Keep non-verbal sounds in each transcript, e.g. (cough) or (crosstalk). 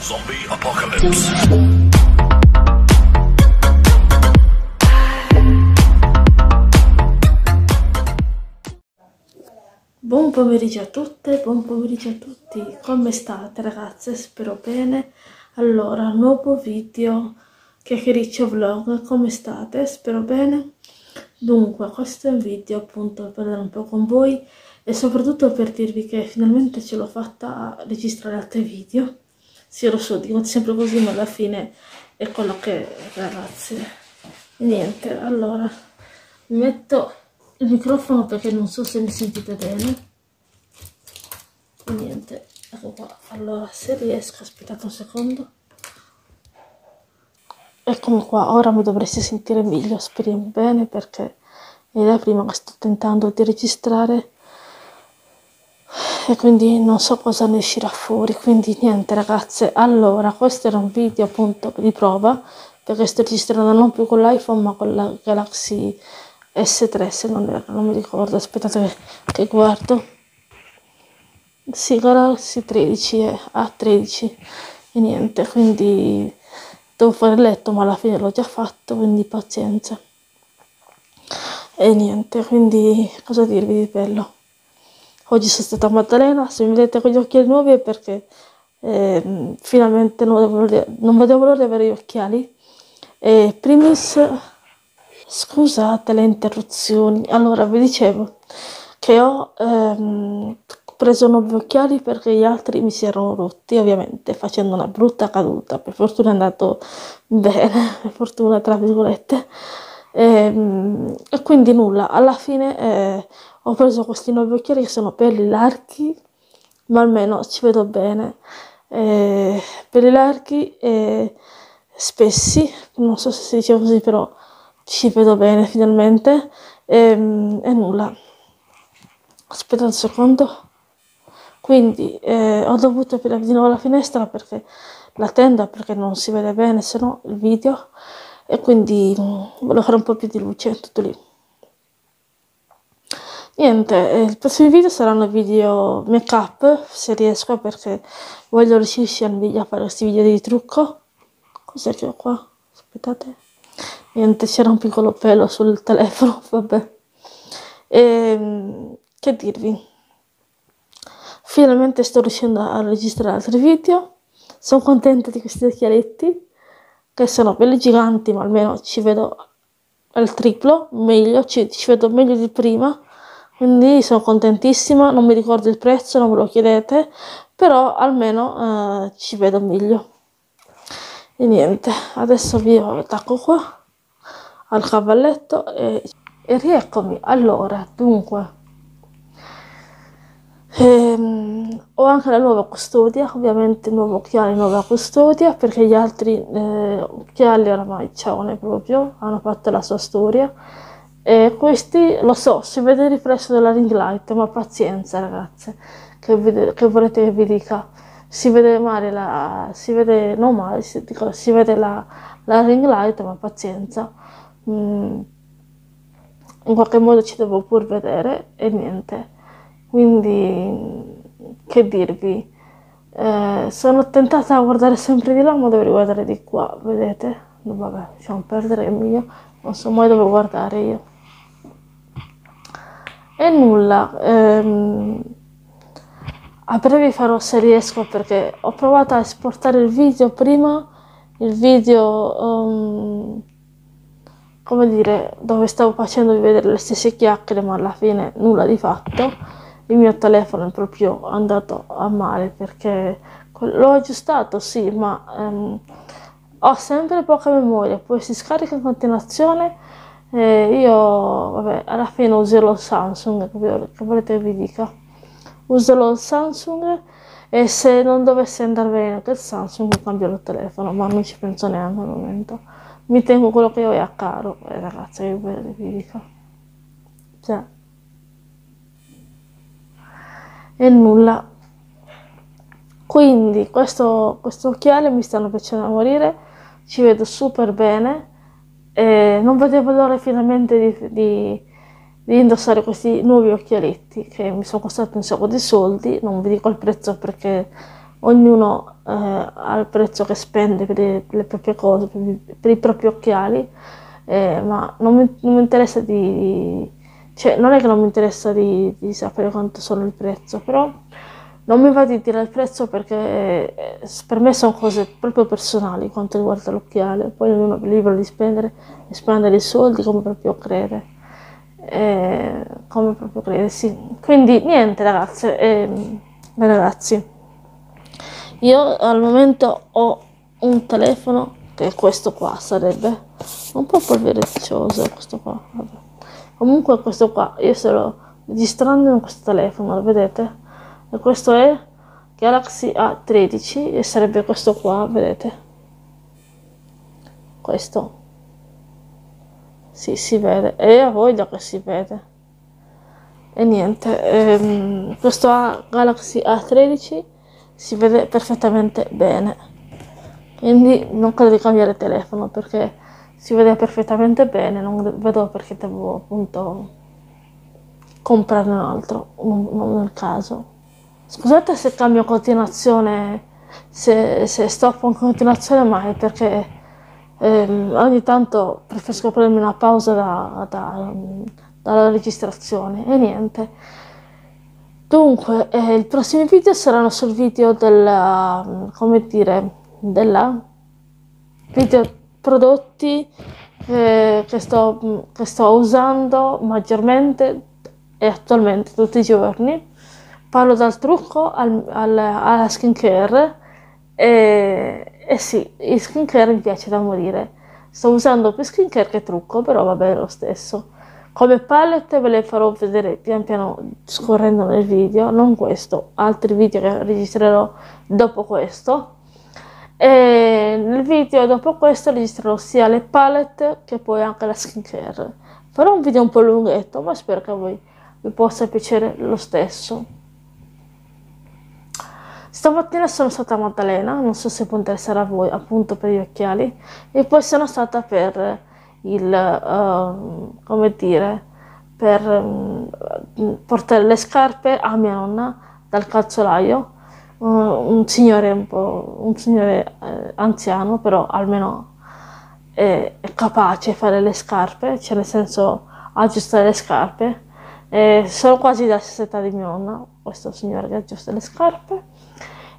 Zombie Apocalypse. Buon pomeriggio a tutte, buon pomeriggio a tutti, come state ragazze? Spero bene. Allora, nuovo video, chiacchiericcio vlog, come state? Spero bene. Dunque, questo è un video appunto per parlare un po' con voi e soprattutto per dirvi che finalmente ce l'ho fatta a registrare altri video. Sì, lo so, dico sempre così, ma alla fine è quello che è, ragazze. Niente, allora, metto il microfono perché non so se mi sentite bene. Niente ecco qua. Allora se riesco aspettate un secondo. Eccomi qua ora mi dovreste sentire meglio speriamo bene perché è la prima che sto tentando di registrare e quindi non so cosa ne uscirà fuori quindi niente ragazze allora questo era un video appunto di prova perché sto registrando non più con l'iPhone ma con la Galaxy S3 se non, erro, non mi ricordo, aspettate che, che guardo. Sì, Galaxy 13 è A13 e niente, quindi devo fare il letto ma alla fine l'ho già fatto, quindi pazienza. E niente, quindi cosa dirvi di bello? Oggi sono stata a Maddalena, se mi vedete con gli occhiali nuovi è perché eh, finalmente non vedevo, non vedevo l'ora di avere gli occhiali. E primis Scusate le interruzioni. Allora, vi dicevo che ho ehm, preso nuovi occhiali perché gli altri mi si erano rotti, ovviamente, facendo una brutta caduta. Per fortuna è andato bene, (laughs) per fortuna, tra virgolette. E, ehm, e quindi nulla, alla fine eh, ho preso questi nuovi occhiali che sono belli larghi, ma almeno ci vedo bene. Eh, belli larghi e spessi, non so se si dice così, però ci vedo bene finalmente. E, ehm, e nulla. Aspetta un secondo. Quindi eh, ho dovuto aprire di nuovo la finestra perché la tenda perché non si vede bene se no il video. E quindi mm, volevo fare un po' più di luce tutto lì niente eh, i prossimi video saranno video make up se riesco perché voglio riuscire a fare questi video di trucco. Cos'è che ho qua? Aspettate. Niente c'era un piccolo pelo sul telefono (laughs) vabbè. E, ehm, che dirvi? Finalmente sto riuscendo a registrare altri video. Sono contenta di questi occhialetti che sono belli giganti ma almeno ci vedo al triplo meglio ci, ci vedo meglio di prima quindi sono contentissima non mi ricordo il prezzo non me lo chiedete però almeno eh, ci vedo meglio e niente adesso vi attacco qua al cavalletto e, e rieccomi. Allora, dunque, ehm, ho anche la nuova custodia, ovviamente nuovo occhiale, nuova custodia, perché gli altri eh, occhiali oramai ciao ne proprio, hanno fatto la sua storia. E questi, lo so, si vede il riflesso della ring light, ma pazienza ragazze, che, vi, che volete che vi dica? Si vede male la, si vede, non male, si, dico, si vede la, la ring light, ma pazienza mm, in qualche modo ci devo pur vedere e niente. Quindi, che dirvi? Eh, sono tentata a guardare sempre di là, ma dovrei guardare di qua, vedete? No, vabbè, lasciamo perdere il mio, non so mai dove guardare io. E nulla, ehm, a breve farò se riesco perché ho provato a esportare il video prima, il video um, come dire, dove stavo facendo vedere le stesse chiacchiere, ma alla fine nulla di fatto. Il mio telefono è proprio andato a male perché l'ho aggiustato, sì, ma ehm, ho sempre poca memoria, poi si scarica in continuazione. Eh, io, vabbè, alla fine userò il Samsung, che volete che vi dica? Userò il Samsung e se non dovesse andare bene il Samsung cambierò il telefono, ma non ci penso neanche al momento mi tengo quello che ho a caro, eh, ragazzi, che vi dico. Cioè. E nulla. Quindi questo, questo occhiale mi stanno piacendo a morire, ci vedo super bene. E non vedevo l'ora finalmente di, di, di, indossare questi nuovi occhialetti che mi sono costati un sacco di soldi, non vi dico il prezzo perché ognuno eh, al prezzo che spende per le, le proprie cose, per, per, i propri occhiali, eh, ma non mi, non mi, interessa di... Cioè, non è che non mi interessa di, di sapere quanto sono il prezzo, però non mi va di dire il prezzo perché eh, per me sono cose proprio personali quanto riguarda l'occhiale, poi ognuno è libero di spendere e spendere i soldi come proprio crede. Eh, come proprio crede, sì. Quindi niente ragazze e ragazzi, io al momento ho un telefono che è questo qua sarebbe un po' polvericioso questo qua, vabbè. Comunque questo qua, io sto registrando in questo telefono, lo vedete? E questo è Galaxy A13 e sarebbe questo qua, vedete? Questo. Sì, si vede. E a voglia che si vede. E niente, ehm, questo A Galaxy A13 si vede perfettamente bene. Quindi non credo di cambiare telefono perché si vede perfettamente bene, non vedo perché devo appunto comprarne un altro, non nel caso. Scusate se cambio continuazione, se, se stoppo in continuazione, ma è perché eh, ogni tanto preferisco prendermi una pausa da, da, dalla registrazione e niente. Dunque, eh, i prossimi video saranno sul video della, come dire, della video prodotti eh, che, sto, che sto usando maggiormente e attualmente tutti i giorni Parlo dal trucco al, al, alla skincare e, e sì, il skincare mi piace da morire. Sto usando più skincare che trucco, però va bene lo stesso. Come palette ve le farò vedere pian piano scorrendo nel video, non questo, altri video che registrerò dopo questo. E nel video dopo questo registrerò sia le palette che poi anche la skincare. Farò un video un po' lunghetto, ma spero che a voi vi possa piacere lo stesso. Stamattina sono stata a Maddalena, non so se può interessare a voi, appunto per gli occhiali, e poi sono stata per il, uh, come dire, per um, portare le scarpe a mia nonna dal calzolaio, uh, un signore un po', un signore eh, anziano, però almeno è, è, capace di fare le scarpe, cioè nel senso aggiustare le scarpe. E sono quasi della stessa età di mia nonna, questo signore che aggiusta le scarpe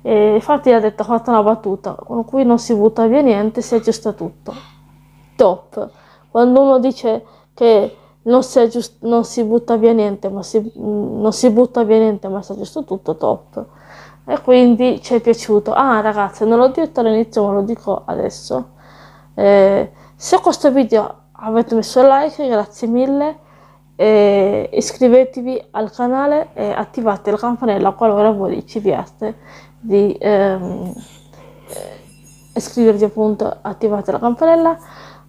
e infatti ha detto, ha fatto una battuta, con cui non si butta via niente, si aggiusta tutto. Top. Quando uno dice che non si, aggiust- non si butta via niente, ma si, non si butta via niente, ma si aggiusta tutto, top. E quindi ci è piaciuto. Ah ragazzi, non l'ho detto all'inizio, ma lo dico adesso. Eh, se questo video avete messo like, grazie mille. E iscrivetevi al canale e attivate la campanella qualora voi riceviate di ehm, iscrivervi appunto, attivate la campanella,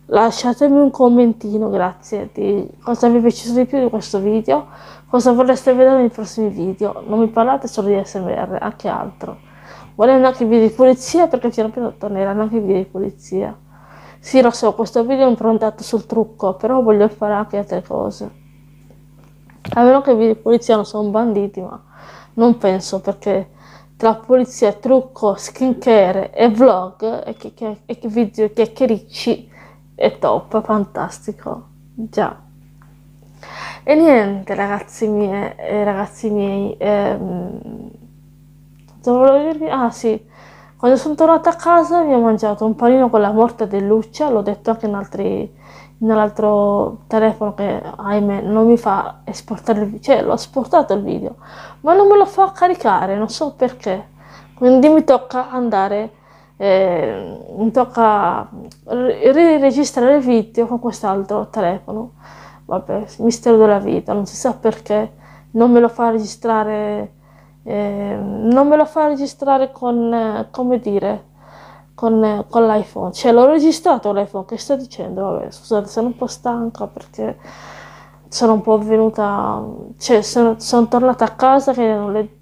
lasciatemi un commentino, grazie, di cosa vi è piaciuto di più di questo video, cosa vorreste vedere nei prossimi video, non mi parlate solo di SMR, anche altro. Volendo anche video di pulizia perché piano piano torneranno anche video di pulizia. Sì, lo so, questo video è improntato sul trucco, però voglio fare anche altre cose. A meno che i video di pulizia non sono banditi, ma non penso perché tra polizia, trucco, skincare e vlog e, che, che, e video chiacchiericci è top, fantastico, già. E niente ragazzi miei, eh, ragazzi miei, ehm, volevo dirvi? Ah sì, quando sono tornata a casa mi ho mangiato un panino con la morte di Lucia, l'ho detto anche in altri nell'altro telefono che ahimè non mi fa esportare il video, cioè l'ho esportato il video, ma non me lo fa caricare, non so perché. Quindi mi tocca andare, eh, mi tocca riregistrare il video con quest'altro telefono. Vabbè, mistero della vita, non si sa perché non me lo fa registrare, eh, non me lo fa registrare con, eh, come dire, con, con l'iPhone. Cioè l'ho registrato l'iPhone, che sto dicendo? Vabbè, scusate, sono un po' stanca perché sono un po' venuta, cioè sono, sono tornata a casa che erano le,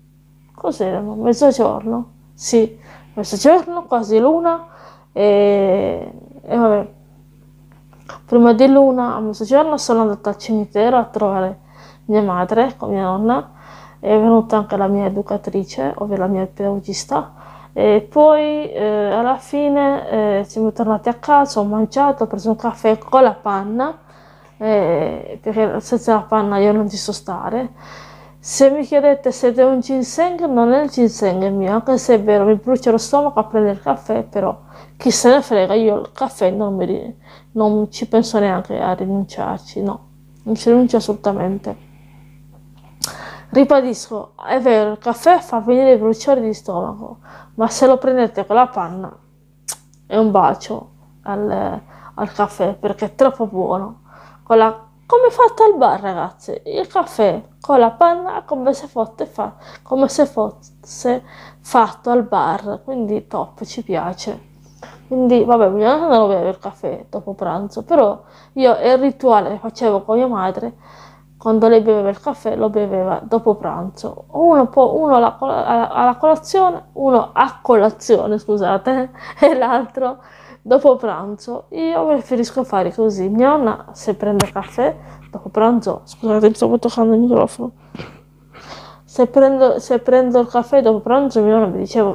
cos'erano? Mezzogiorno? Sì, mezzogiorno, quasi l'una e, e vabbè. Prima di luna a mezzogiorno sono andata al cimitero a trovare mia madre con mia nonna, è venuta anche la mia educatrice, ovvero la mia pedagogista, E poi eh, alla fine eh, siamo tornati a casa, ho mangiato, ho preso un caffè con la panna, eh, perché senza la panna io non ci so stare. Se mi chiedete se è un ginseng, non è il ginseng mio, anche se è vero, mi brucia lo stomaco a prendere il caffè, però chi se ne frega, io il caffè non, mi, non ci penso neanche a rinunciarci, no, non ci rinuncio assolutamente. Ribadisco, è vero, il caffè fa venire bruciori di stomaco, ma se lo prendete con la panna è un bacio al, al caffè perché è troppo buono. La, come fatto al bar, ragazzi, il caffè con la panna è come se fosse, fa, come se fosse fatto al bar, quindi top, ci piace. Quindi, vabbè, io non lo bevo il caffè dopo pranzo, però io è il rituale che facevo con mia madre quando lei beveva il caffè lo beveva dopo pranzo, uno, po', uno alla, alla, colazione, uno a colazione, scusate, (laughs) e l'altro dopo pranzo. Io preferisco fare così. Mia nonna se prende caffè dopo pranzo, scusate, mi sto toccando il microfono. Se prendo, se prendo il caffè dopo pranzo, mia nonna mi diceva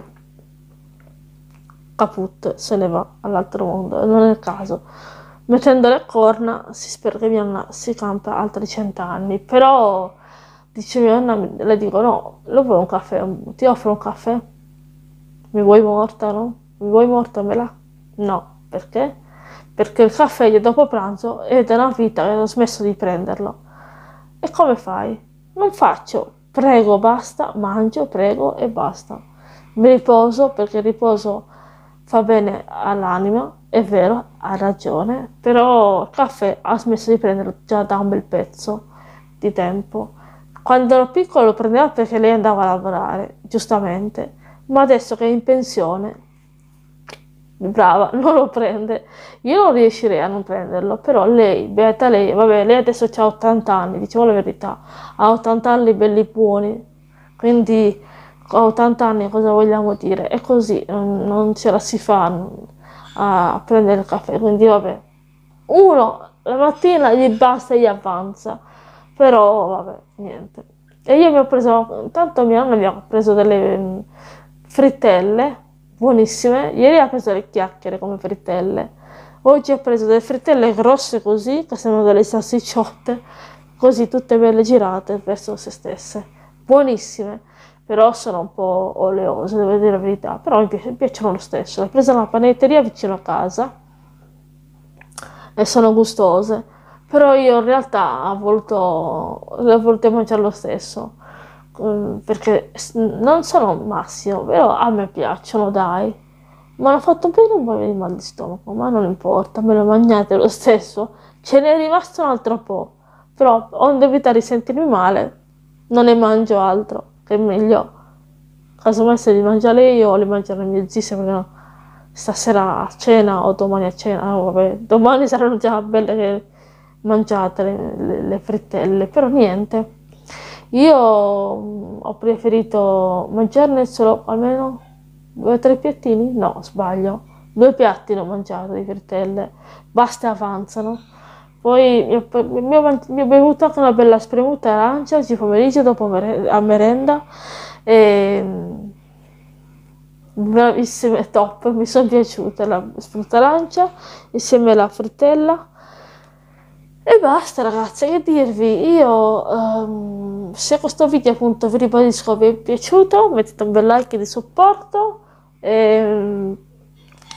caput, se ne va all'altro mondo, non è il caso mettendo le corna si spera che mia nonna si campa altri cent'anni però dice mia nonna le dico no lo vuoi un caffè ti offro un caffè mi vuoi morta no? mi vuoi morta me la no perché? perché il caffè è dopo pranzo ed è una vita che ho smesso di prenderlo e come fai? non faccio prego basta mangio prego e basta mi riposo perché il riposo fa bene all'anima è vero, ha ragione, però il caffè ha smesso di prenderlo già da un bel pezzo di tempo. Quando ero piccolo lo prendeva perché lei andava a lavorare, giustamente, ma adesso che è in pensione, brava, (laughs) non lo prende. Io non riuscirei a non prenderlo, però lei, beata lei, vabbè, lei adesso ha 80 anni, diciamo la verità, ha 80 anni belli buoni, quindi a 80 anni cosa vogliamo dire? È così, non, ce la si fa a prendere il caffè, quindi vabbè. Uno la mattina gli basta e gli avanza, però vabbè, niente. E io mi ho preso, tanto mia nonna mi ha preso delle mm, frittelle buonissime, ieri ha preso le chiacchiere come frittelle, oggi ha preso delle frittelle grosse così, che sembrano delle salsicciotte, così tutte belle girate verso se stesse, buonissime però sono un po' oleose, devo dire la verità, però mi, piacciono lo stesso. L'ho presa una panetteria vicino a casa e sono gustose, però io in realtà ho voluto, le ho volute mangiare lo stesso, mm, perché non sono massimo, però a me piacciono, dai. Ma hanno fatto un un po' di mal di stomaco, ma non importa, me lo mangiate lo stesso. Ce n'è rimasto un altro po', però onde evitare di sentirmi male, non ne mangio altro che è meglio casomai se li mangia lei o li mangiano le mie zie no, stasera a cena o domani a cena no, vabbè, domani saranno già belle che mangiate le, le, le frittelle però niente. Io ho preferito mangiarne solo almeno due o tre piattini? No sbaglio. Due piatti ne ho mangiato di frittelle. Basta avanzano poi mi ho, mi, ho, bevuto anche una bella spremuta arancia oggi pomeriggio dopo a merenda. E, bravissima e top, mi sono piaciute la spremuta arancia insieme alla frittella. E basta ragazzi, che dirvi, io um, se questo video appunto vi ribadisco vi è piaciuto, mettete un bel like di supporto, e, um,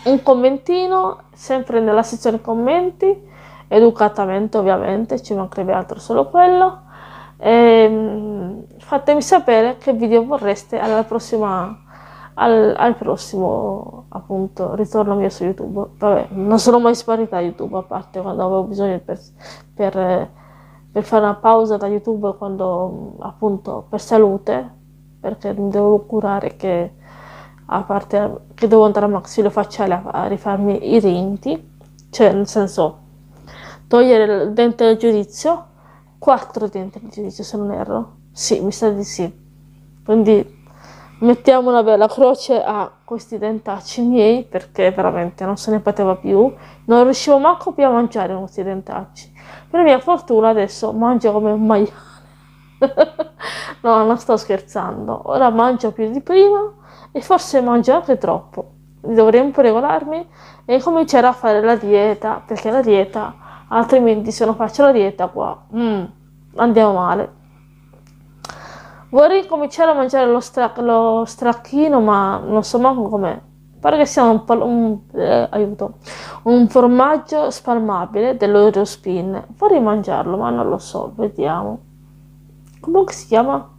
un commentino, sempre nella sezione commenti, educatamente ovviamente, ci mancherebbe altro solo quello. E, ehm, fatemi sapere che video vorreste alla prossima, al, al, prossimo appunto ritorno mio su YouTube. Vabbè, non sono mai sparita a YouTube a parte quando avevo bisogno per, per, per fare una pausa da YouTube quando appunto per salute, perché mi devo curare che a parte che devo andare a maxillofacciale a, a rifarmi i denti, cioè nel senso togliere il dente del giudizio, quattro denti del giudizio se non erro, sì, mi sa di sì. Quindi mettiamo una bella croce a questi dentacci miei perché veramente non se ne poteva più, non riuscivo manco più a mangiare questi dentacci. Per mia fortuna adesso mangio come un maiale. (laughs) no, non sto scherzando. Ora mangio più di prima e forse mangio anche troppo. Dovrei un po' regolarmi e cominciare a fare la dieta, perché la dieta, altrimenti se non faccio la dieta qua, mm, andiamo male. Vorrei cominciare a mangiare lo, stra- lo stracchino, ma non so manco com'è. Pare che sia un, un, eh, aiuto, un formaggio spalmabile dell'Eurospin. Vorrei mangiarlo, ma non lo so, vediamo. Come si chiama?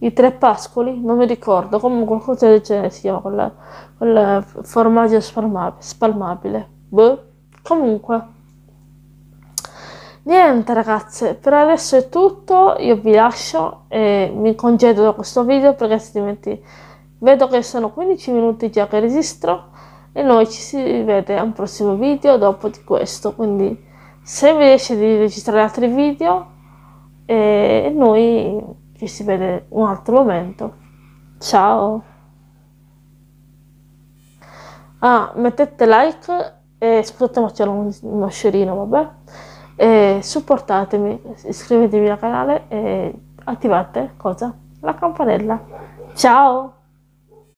I tre pascoli? Non mi ricordo, comunque qualcosa del genere si chiama quel, quel formaggio spalmabile. spalmabile. Boh. Comunque. Niente ragazze, per adesso è tutto, io vi lascio e mi congedo da questo video perché altrimenti vedo che sono 15 minuti già che registro e noi ci si vede a un prossimo video dopo di questo, quindi se vi riesce di registrare altri video e noi ci si vede un altro momento. Ciao! Ah, mettete like e scusate un moscerino, vabbè. E supportatemi, iscrivetevi al canale e attivate cosa? La campanella. Ciao!